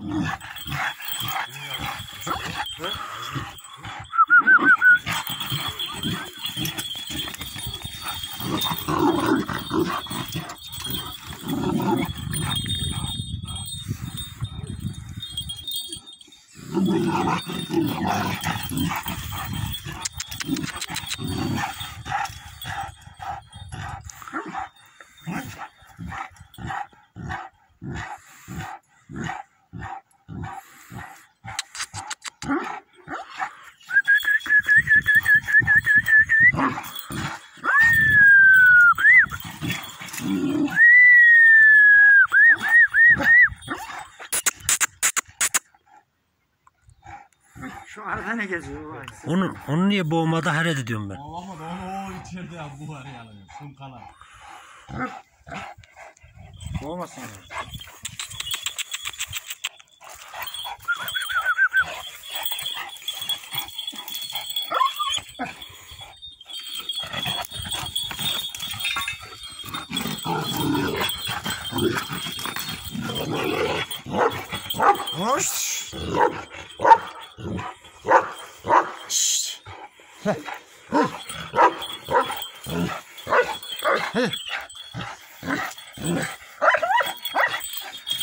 Mm-hmm. Şu arada ne geziyor? Vay. Onu, onu niye boğmada hareket ediyorum ben? Ama da onu o içeride ya bu var yani. Sun kanal. Olmasın.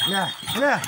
Yeah, yeah.